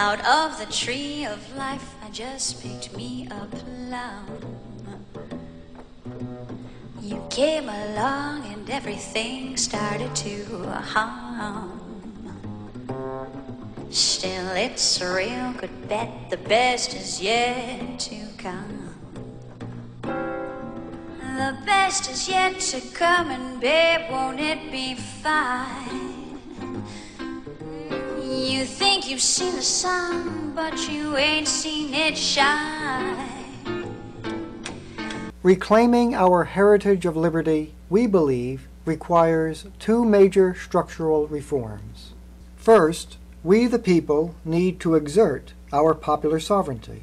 Out of the tree of life, I just picked me a plum. You came along and everything started to hum. Still, it's a real good bet, the best is yet to come. The best is yet to come, and babe, won't it be fine? You think you've seen the sun, but you ain't seen it shine. Reclaiming our heritage of liberty, we believe, requires two major structural reforms. First, we the people need to exert our popular sovereignty.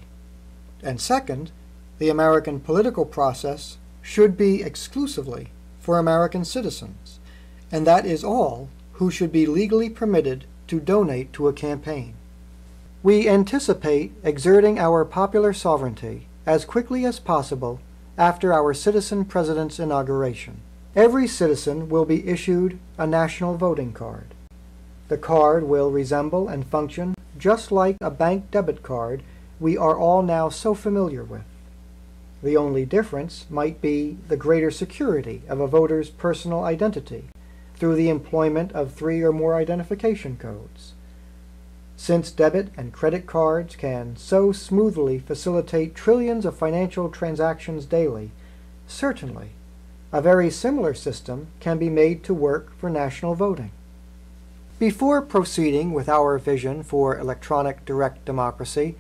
And second, the American political process should be exclusively for American citizens, and that is all who should be legally permitted to donate to a campaign. We anticipate exerting our popular sovereignty as quickly as possible after our citizen president's inauguration. Every citizen will be issued a national voting card. The card will resemble and function just like a bank debit card we are all now so familiar with. The only difference might be the greater security of a voter's personal identity through the employment of three or more identification codes. Since debit and credit cards can so smoothly facilitate trillions of financial transactions daily, certainly a very similar system can be made to work for national voting. Before proceeding with our vision for electronic direct democracy,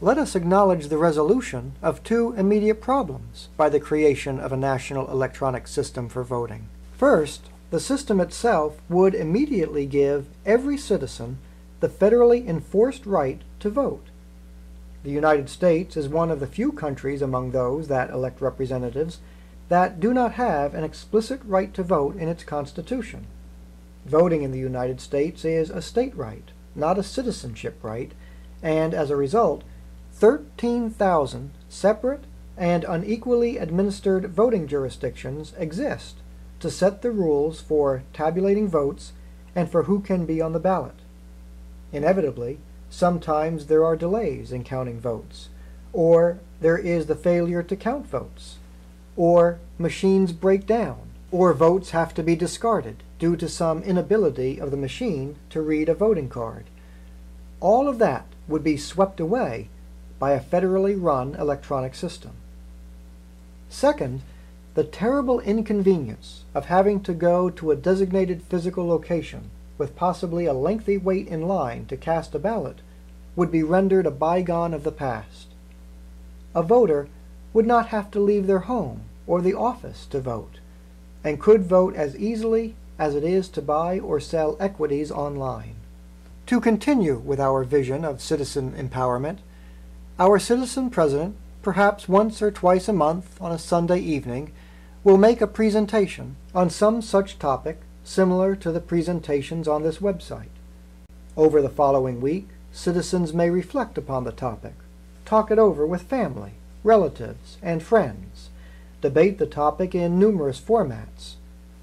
let us acknowledge the resolution of two immediate problems by the creation of a national electronic system for voting. First, the system itself would immediately give every citizen the federally enforced right to vote. The United States is one of the few countries among those that elect representatives that do not have an explicit right to vote in its Constitution. Voting in the United States is a state right, not a citizenship right, and as a result, 13,000 separate and unequally administered voting jurisdictions exist to set the rules for tabulating votes and for who can be on the ballot. Inevitably, sometimes there are delays in counting votes, or there is the failure to count votes, or machines break down, or votes have to be discarded due to some inability of the machine to read a voting card. All of that would be swept away by a federally run electronic system. Second, the terrible inconvenience of having to go to a designated physical location with possibly a lengthy wait in line to cast a ballot, would be rendered a bygone of the past. A voter would not have to leave their home or the office to vote, and could vote as easily as it is to buy or sell equities online. To continue with our vision of citizen empowerment, our citizen president, perhaps once or twice a month on a Sunday evening, will make a presentation on some such topic similar to the presentations on this website. Over the following week, citizens may reflect upon the topic, talk it over with family, relatives, and friends, debate the topic in numerous formats,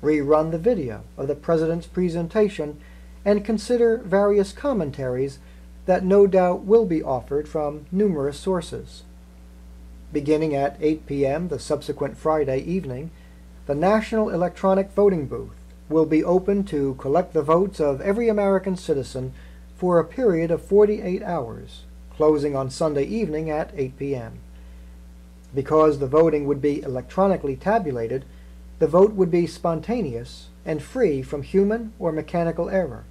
rerun the video of the President's presentation, and consider various commentaries that no doubt will be offered from numerous sources. Beginning at 8 p.m. the subsequent Friday evening, the National Electronic Voting Booth will be open to collect the votes of every American citizen for a period of 48 hours, closing on Sunday evening at 8 p.m. Because the voting would be electronically tabulated, the vote would be spontaneous and free from human or mechanical error.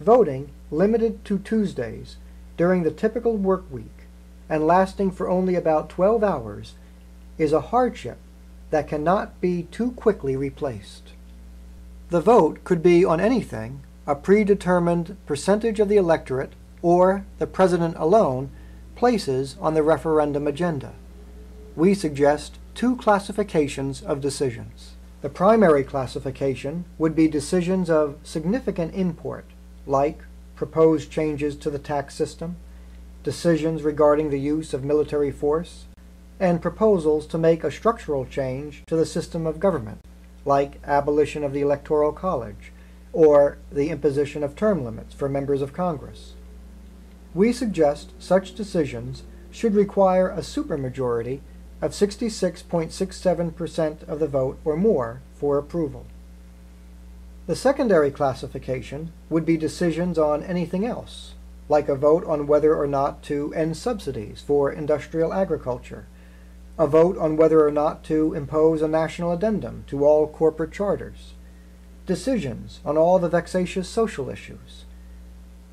Voting, limited to Tuesdays, during the typical work week, and lasting for only about 12 hours, is a hardship that cannot be too quickly replaced. The vote could be on anything, a predetermined percentage of the electorate, or the president alone, places on the referendum agenda. We suggest two classifications of decisions. The primary classification would be decisions of significant import, like proposed changes to the tax system, decisions regarding the use of military force, and proposals to make a structural change to the system of government like abolition of the Electoral College or the imposition of term limits for members of Congress. we suggest such decisions should require a supermajority of 66.67% of the vote or more for approval. The secondary classification would be decisions on anything else, like a vote on whether or not to end subsidies for industrial agriculture, a vote on whether or not to impose a national addendum to all corporate charters, decisions on all the vexatious social issues.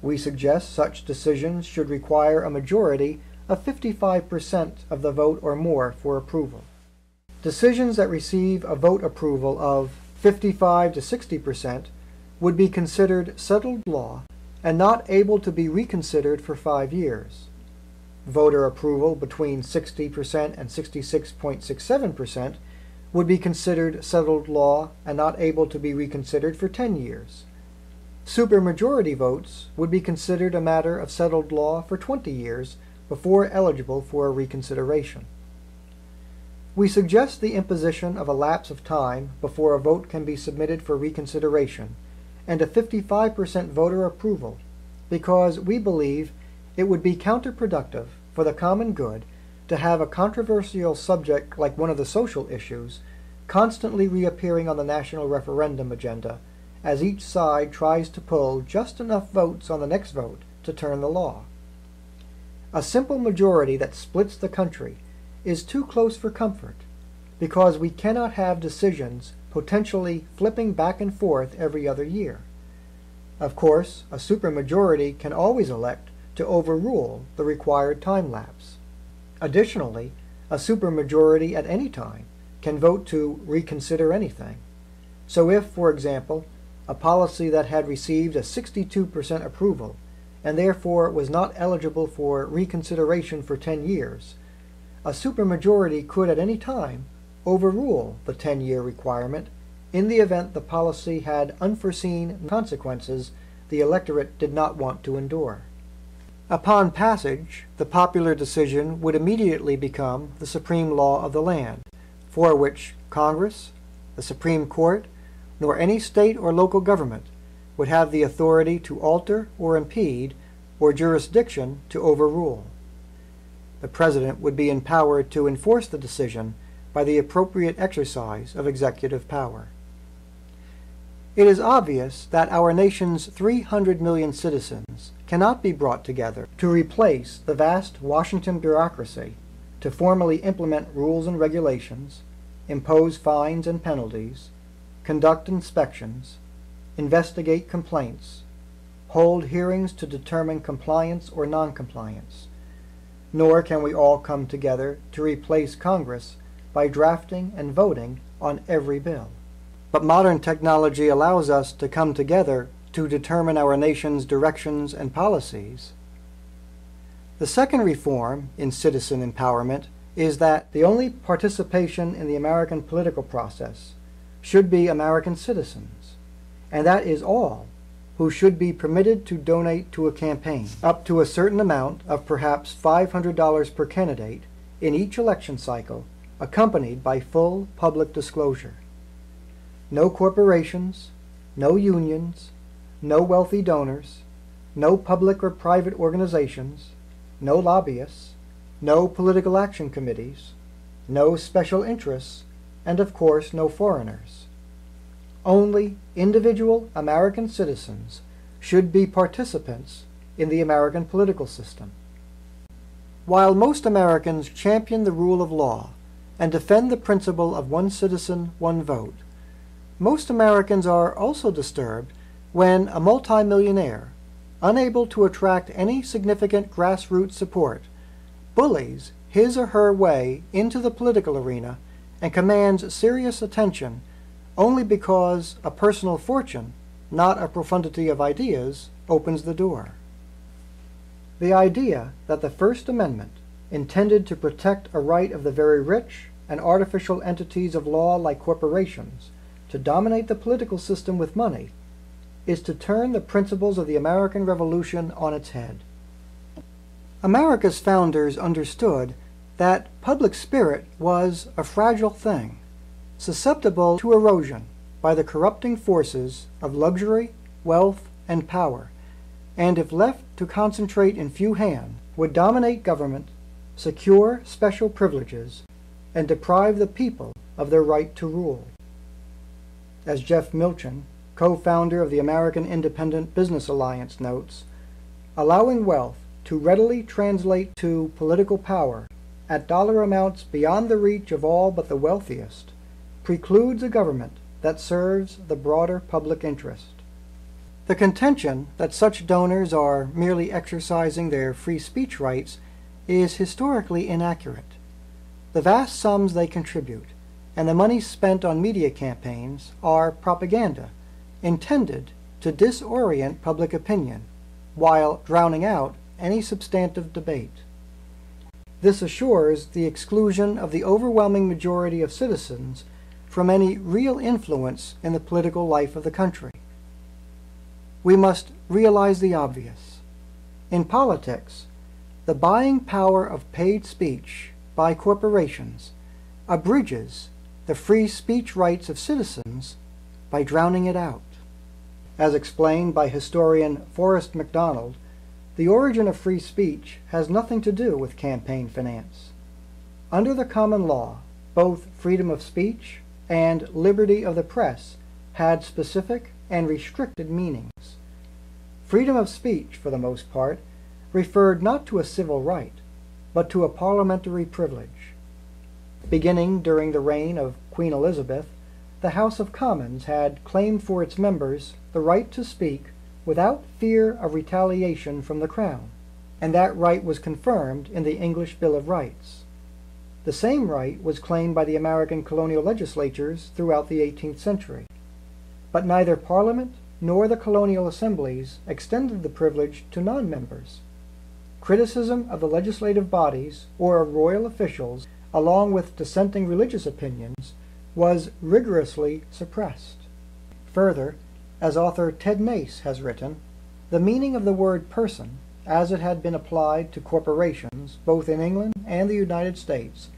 We suggest such decisions should require a majority of 55% of the vote or more for approval. Decisions that receive a vote approval of 55 to 60% would be considered settled law and not able to be reconsidered for five years. Voter approval between 60% and 66.67% would be considered settled law and not able to be reconsidered for 10 years. Supermajority votes would be considered a matter of settled law for 20 years before eligible for reconsideration. We suggest the imposition of a lapse of time before a vote can be submitted for reconsideration and a 55% voter approval because we believe it would be counterproductive for the common good to have a controversial subject like one of the social issues constantly reappearing on the national referendum agenda as each side tries to pull just enough votes on the next vote to turn the law. A simple majority that splits the country is too close for comfort because we cannot have decisions potentially flipping back and forth every other year. Of course, a supermajority can always elect to overrule the required time lapse. Additionally, a supermajority at any time can vote to reconsider anything. So if, for example, a policy that had received a 62% approval and therefore was not eligible for reconsideration for 10 years, a supermajority could at any time overrule the 10-year requirement in the event the policy had unforeseen consequences the electorate did not want to endure. Upon passage, the popular decision would immediately become the supreme law of the land, for which Congress, the Supreme Court, nor any state or local government would have the authority to alter or impede or jurisdiction to overrule. The President would be empowered to enforce the decision by the appropriate exercise of executive power. It is obvious that our nation's 300 million citizens cannot be brought together to replace the vast Washington bureaucracy to formally implement rules and regulations, impose fines and penalties, conduct inspections, investigate complaints, hold hearings to determine compliance or noncompliance. Nor can we all come together to replace Congress by drafting and voting on every bill. But modern technology allows us to come together to determine our nation's directions and policies. The second reform in citizen empowerment is that the only participation in the American political process should be American citizens and that is all, who should be permitted to donate to a campaign up to a certain amount of perhaps $500 per candidate in each election cycle, accompanied by full public disclosure. No corporations, no unions, no wealthy donors, no public or private organizations, no lobbyists, no political action committees, no special interests, and of course no foreigners. Only individual American citizens should be participants in the American political system. While most Americans champion the rule of law and defend the principle of one citizen, one vote, most Americans are also disturbed when a multimillionaire, unable to attract any significant grassroots support, bullies his or her way into the political arena and commands serious attention only because a personal fortune, not a profundity of ideas, opens the door. The idea that the First Amendment, intended to protect a right of the very rich and artificial entities of law like corporations to dominate the political system with money, is to turn the principles of the American Revolution on its head. America's founders understood that public spirit was a fragile thing susceptible to erosion by the corrupting forces of luxury, wealth, and power, and if left to concentrate in few hands, would dominate government, secure special privileges, and deprive the people of their right to rule. As Jeff Milchen, co-founder of the American Independent Business Alliance notes, allowing wealth to readily translate to political power at dollar amounts beyond the reach of all but the wealthiest precludes a government that serves the broader public interest. The contention that such donors are merely exercising their free speech rights is historically inaccurate. The vast sums they contribute and the money spent on media campaigns are propaganda intended to disorient public opinion while drowning out any substantive debate. This assures the exclusion of the overwhelming majority of citizens from any real influence in the political life of the country. We must realize the obvious. In politics, the buying power of paid speech by corporations abridges the free speech rights of citizens by drowning it out. As explained by historian Forrest McDonald, the origin of free speech has nothing to do with campaign finance. Under the common law, both freedom of speech and liberty of the press had specific and restricted meanings. Freedom of speech, for the most part, referred not to a civil right, but to a parliamentary privilege. Beginning during the reign of Queen Elizabeth, the House of Commons had claimed for its members the right to speak without fear of retaliation from the Crown, and that right was confirmed in the English Bill of Rights. The same right was claimed by the American colonial legislatures throughout the 18th century. But neither Parliament nor the colonial assemblies extended the privilege to non-members. Criticism of the legislative bodies or of royal officials, along with dissenting religious opinions, was rigorously suppressed. Further, as author Ted Nace has written, the meaning of the word person, as it had been applied to corporations both in England and the United States,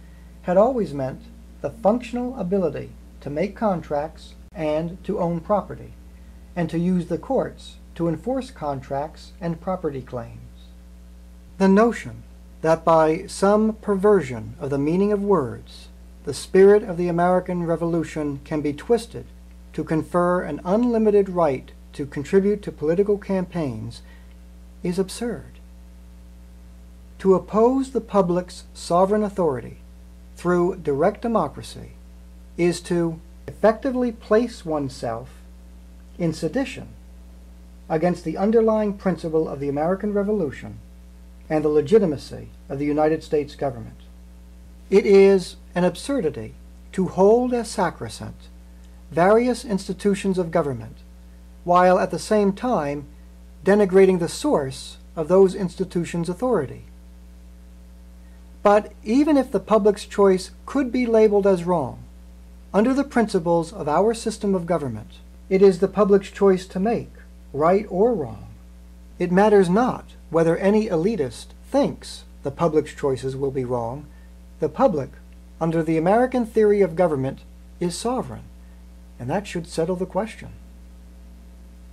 had always meant the functional ability to make contracts and to own property, and to use the courts to enforce contracts and property claims. The notion that by some perversion of the meaning of words, the spirit of the American Revolution can be twisted to confer an unlimited right to contribute to political campaigns is absurd. To oppose the public's sovereign authority through direct democracy is to effectively place oneself in sedition against the underlying principle of the American Revolution and the legitimacy of the United States government. It is an absurdity to hold as sacrosanct various institutions of government, while at the same time denigrating the source of those institutions' authority. But even if the public's choice could be labeled as wrong, under the principles of our system of government, it is the public's choice to make, right or wrong. It matters not whether any elitist thinks the public's choices will be wrong. The public, under the American theory of government, is sovereign and that should settle the question.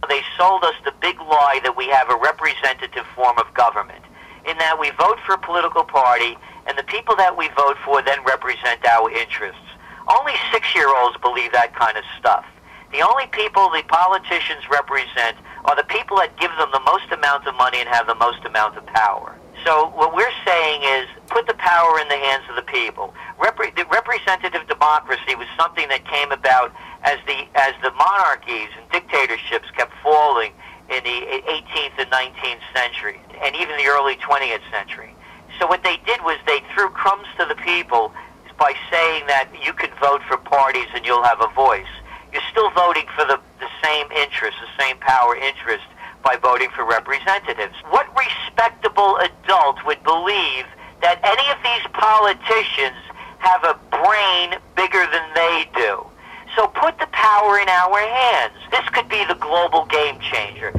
They sold us the big lie that we have a representative form of government, in that we vote for a political party, and the people that we vote for then represent our interests. Only six-year-olds believe that kind of stuff. The only people the politicians represent are the people that give them the most amount of money and have the most amount of power. So what we're saying is put the power in the hands of the people. Repre- the representative democracy was something that came about as the as the monarchies and dictatorships kept falling in the 18th and 19th century, and even the early 20th century. So what they did was they threw crumbs to the people by saying that you can vote for parties and you'll have a voice. You're still voting for the, the same interest, the same power interest by voting for representatives. What respectable adult would believe that any of these politicians have a brain bigger than they do? So put the power in our hands. This could be the global game changer.